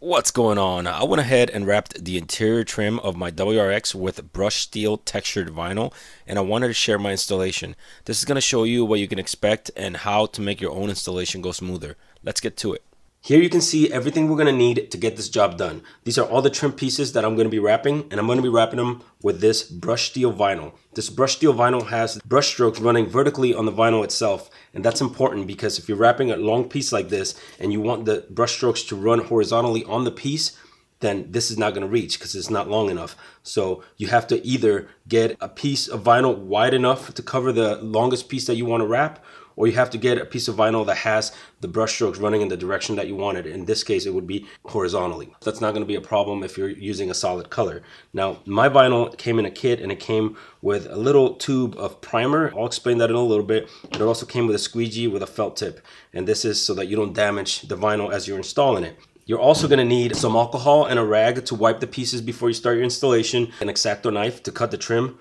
What's going on? I went ahead and wrapped the interior trim of my WRX with brushed steel textured vinyl and I wanted to share my installation. This is going to show you what you can expect and how to make your own installation go smoother. Let's get to it. Here you can see everything we're going to need to get this job done. These are all the trim pieces that I'm going to be wrapping and I'm going to be wrapping them with this brushed steel vinyl. This brushed steel vinyl has brush strokes running vertically on the vinyl itself and that's important because if you're wrapping a long piece like this and you want the brush strokes to run horizontally on the piece, then this is not going to reach because it's not long enough. So you have to either get a piece of vinyl wide enough to cover the longest piece that you want to wrap or you have to get a piece of vinyl that has the brush strokes running in the direction that you want it. In this case, it would be horizontally. That's not going to be a problem if you're using a solid color. Now, my vinyl came in a kit and it came with a little tube of primer. I'll explain that in a little bit. It also came with a squeegee with a felt tip. And this is so that you don't damage the vinyl as you're installing it. You're also going to need some alcohol and a rag to wipe the pieces before you start your installation, an X-Acto knife to cut the trim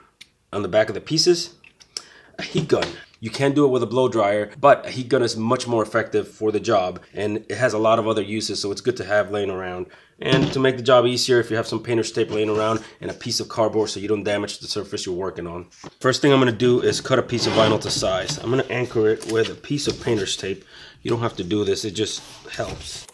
on the back of the pieces, a heat gun you can do it with a blow dryer, but a heat gun is much more effective for the job and it has a lot of other uses, so it's good to have laying around. And to make the job easier, if you have some painter's tape laying around and a piece of cardboard so you don't damage the surface you're working on. First thing I'm going to do is cut a piece of vinyl to size. I'm going to anchor it with a piece of painter's tape. You don't have to do this, it just helps.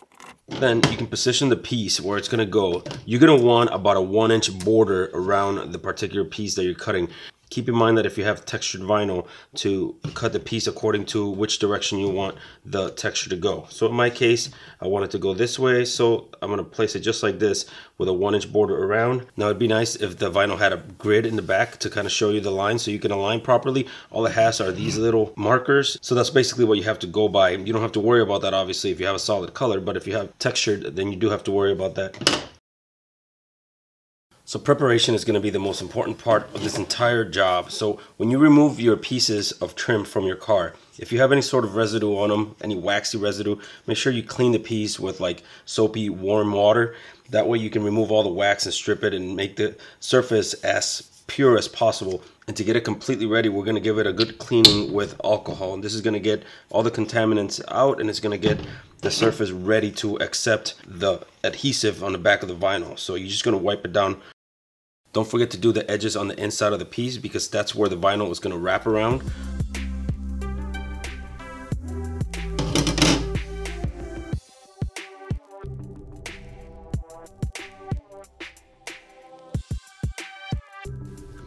Then you can position the piece where it's gonna go. You're gonna want about a one inch border around the particular piece that you're cutting. Keep in mind that if you have textured vinyl to cut the piece according to which direction you want the texture to go. So in my case, I want it to go this way. So I'm gonna place it just like this with a one inch border around. Now it'd be nice if the vinyl had a grid in the back to kind of show you the line so you can align properly. All it has are these little markers. So that's basically what you have to go by. You don't have to worry about that obviously if you have a solid color, but if you have textured, then you do have to worry about that. So preparation is going to be the most important part of this entire job. So when you remove your pieces of trim from your car, if you have any sort of residue on them, any waxy residue, make sure you clean the piece with like soapy warm water. That way you can remove all the wax and strip it and make the surface as pure as possible. And to get it completely ready, we're going to give it a good cleaning with alcohol. And this is going to get all the contaminants out and it's going to get the surface ready to accept the adhesive on the back of the vinyl. So you're just going to wipe it down don't forget to do the edges on the inside of the piece because that's where the vinyl is going to wrap around.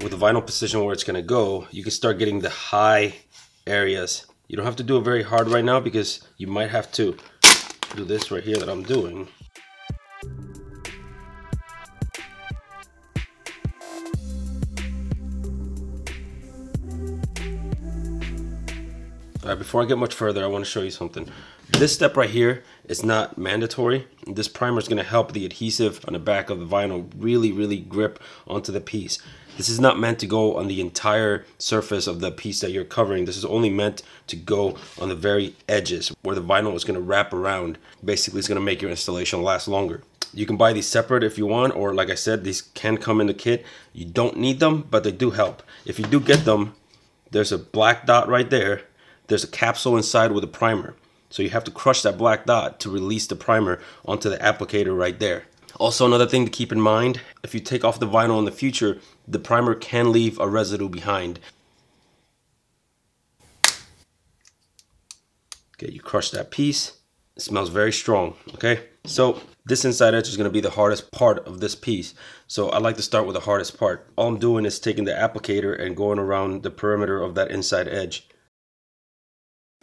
With the vinyl position where it's going to go, you can start getting the high areas. You don't have to do it very hard right now because you might have to do this right here that I'm doing. All right, before I get much further, I want to show you something. This step right here is not mandatory. This primer is going to help the adhesive on the back of the vinyl really, really grip onto the piece. This is not meant to go on the entire surface of the piece that you're covering. This is only meant to go on the very edges where the vinyl is going to wrap around. Basically, it's going to make your installation last longer. You can buy these separate if you want, or like I said, these can come in the kit. You don't need them, but they do help. If you do get them, there's a black dot right there there's a capsule inside with a primer. So you have to crush that black dot to release the primer onto the applicator right there. Also another thing to keep in mind, if you take off the vinyl in the future, the primer can leave a residue behind. Okay, you crush that piece. It smells very strong, okay? So this inside edge is gonna be the hardest part of this piece. So I like to start with the hardest part. All I'm doing is taking the applicator and going around the perimeter of that inside edge.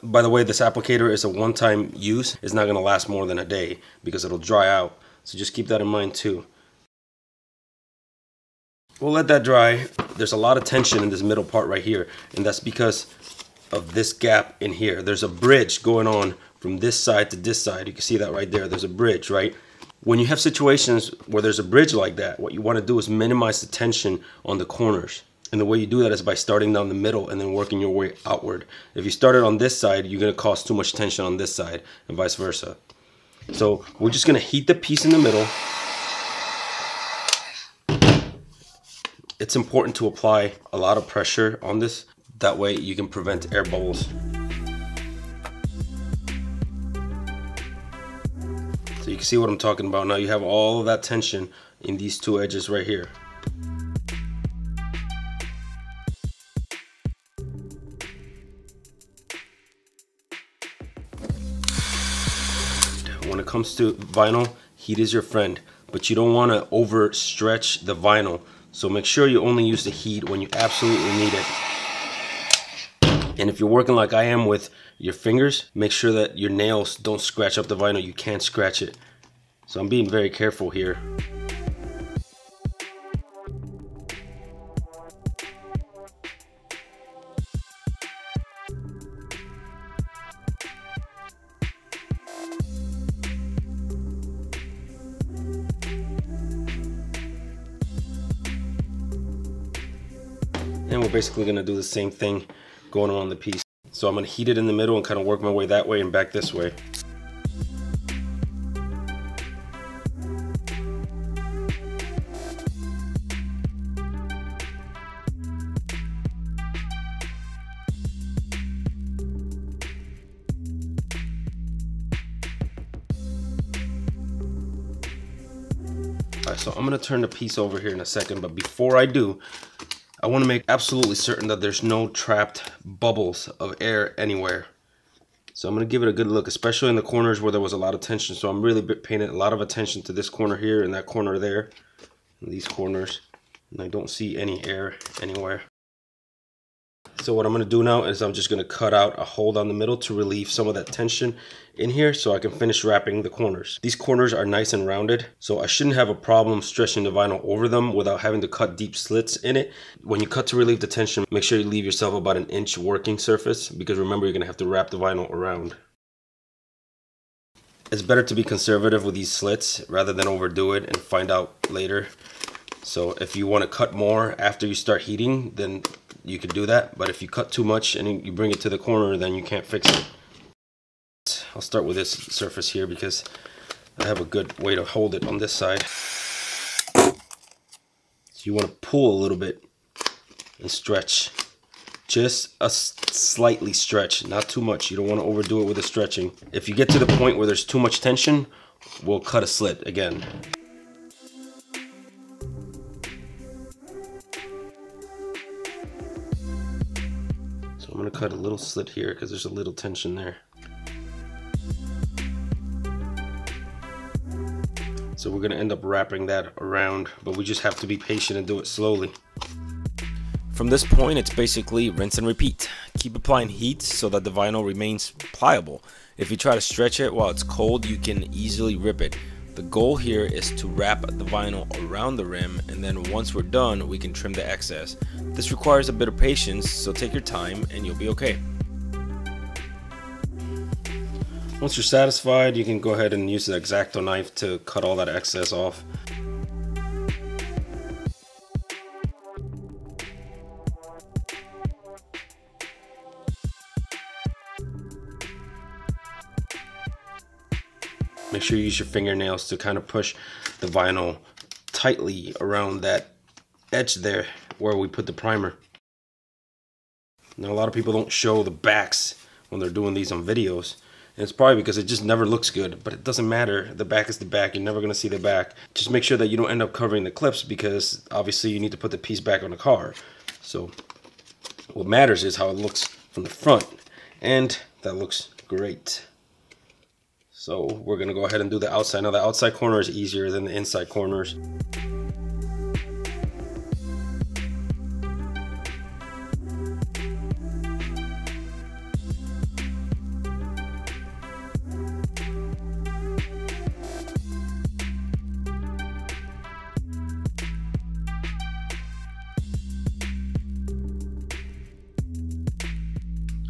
By the way, this applicator is a one-time use. It's not going to last more than a day because it'll dry out. So just keep that in mind too. We'll let that dry. There's a lot of tension in this middle part right here. And that's because of this gap in here. There's a bridge going on from this side to this side. You can see that right there. There's a bridge, right? When you have situations where there's a bridge like that, what you want to do is minimize the tension on the corners. And the way you do that is by starting down the middle and then working your way outward. If you started on this side, you're gonna cause too much tension on this side and vice versa. So we're just gonna heat the piece in the middle. It's important to apply a lot of pressure on this. That way you can prevent air bubbles. So you can see what I'm talking about. Now you have all of that tension in these two edges right here. When it comes to vinyl, heat is your friend, but you don't want to overstretch the vinyl. So make sure you only use the heat when you absolutely need it. And if you're working like I am with your fingers, make sure that your nails don't scratch up the vinyl. You can't scratch it. So I'm being very careful here. And we're basically gonna do the same thing going around the piece. So I'm gonna heat it in the middle and kind of work my way that way and back this way. Alright, so I'm gonna turn the piece over here in a second, but before I do, I want to make absolutely certain that there's no trapped bubbles of air anywhere. So I'm going to give it a good look, especially in the corners where there was a lot of tension. So I'm really paying a lot of attention to this corner here and that corner there, and these corners. And I don't see any air anywhere. So what I'm going to do now is I'm just going to cut out a hole down the middle to relieve some of that tension in here so I can finish wrapping the corners. These corners are nice and rounded, so I shouldn't have a problem stretching the vinyl over them without having to cut deep slits in it. When you cut to relieve the tension, make sure you leave yourself about an inch working surface because remember you're going to have to wrap the vinyl around. It's better to be conservative with these slits rather than overdo it and find out later. So if you want to cut more after you start heating, then you could do that. But if you cut too much and you bring it to the corner, then you can't fix it. I'll start with this surface here because I have a good way to hold it on this side. So you want to pull a little bit and stretch. Just a slightly stretch, not too much. You don't want to overdo it with the stretching. If you get to the point where there's too much tension, we'll cut a slit again. Cut a little slit here because there's a little tension there. So we're going to end up wrapping that around, but we just have to be patient and do it slowly. From this point, it's basically rinse and repeat. Keep applying heat so that the vinyl remains pliable. If you try to stretch it while it's cold, you can easily rip it. The goal here is to wrap the vinyl around the rim and then once we're done we can trim the excess. This requires a bit of patience so take your time and you'll be okay. Once you're satisfied you can go ahead and use the X-Acto knife to cut all that excess off. Make sure you use your fingernails to kind of push the vinyl tightly around that edge there where we put the primer. Now a lot of people don't show the backs when they're doing these on videos. And it's probably because it just never looks good, but it doesn't matter. The back is the back. You're never going to see the back. Just make sure that you don't end up covering the clips because obviously you need to put the piece back on the car. So what matters is how it looks from the front. And that looks great. So we're gonna go ahead and do the outside. Now the outside corner is easier than the inside corners.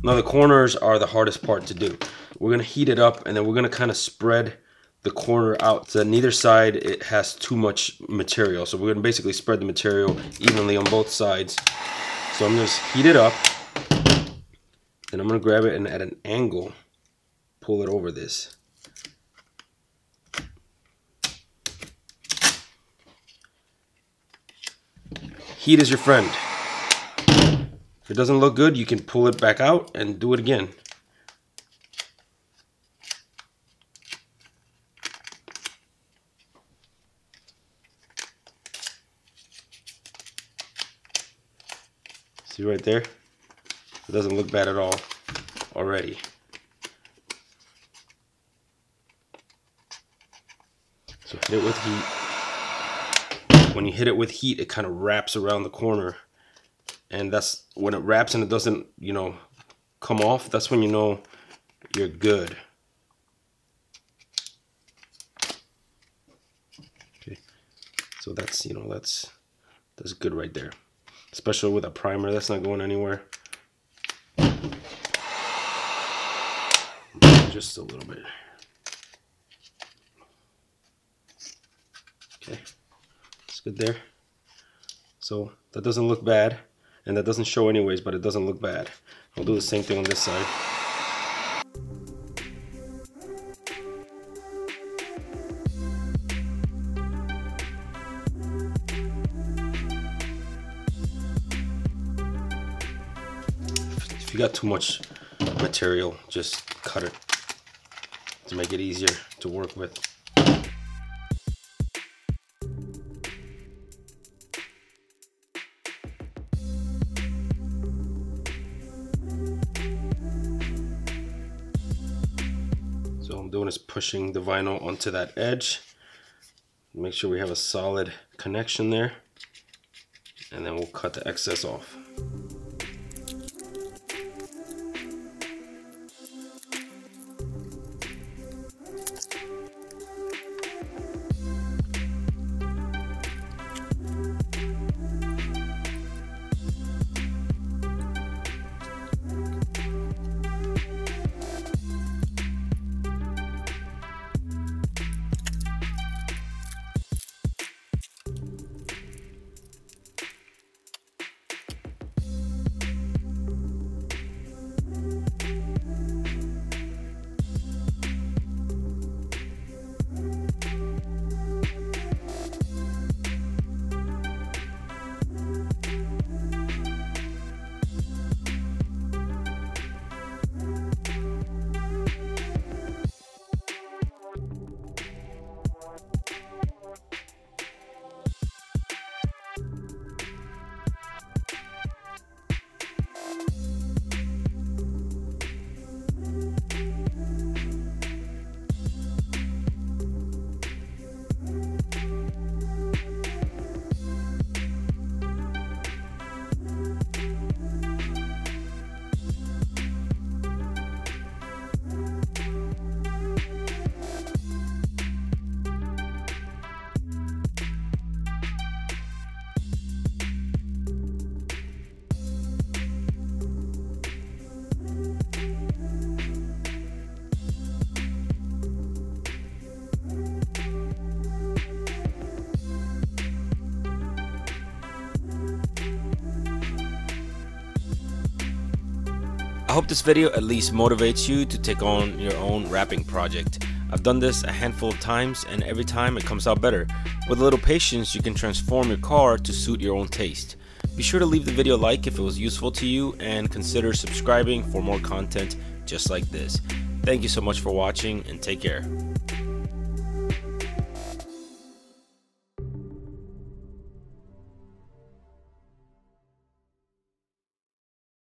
Now the corners are the hardest part to do. We're gonna heat it up and then we're gonna kind of spread the corner out so neither side it has too much material. So we're gonna basically spread the material evenly on both sides. So I'm just heat it up and I'm gonna grab it and at an angle pull it over this. Heat is your friend. If it doesn't look good, you can pull it back out and do it again. See right there? It doesn't look bad at all already. So hit it with heat. When you hit it with heat, it kind of wraps around the corner. And that's when it wraps and it doesn't, you know, come off, that's when you know you're good. Okay. So that's, you know, that's that's good right there. Especially with a primer, that's not going anywhere. Just a little bit. Okay, it's good there. So that doesn't look bad, and that doesn't show anyways, but it doesn't look bad. I'll do the same thing on this side. If you got too much material, just cut it to make it easier to work with. So I'm doing is pushing the vinyl onto that edge. Make sure we have a solid connection there. And then we'll cut the excess off. Peace. I hope this video at least motivates you to take on your own wrapping project. I've done this a handful of times and every time it comes out better. With a little patience you can transform your car to suit your own taste. Be sure to leave the video a like if it was useful to you and consider subscribing for more content just like this. Thank you so much for watching and take care.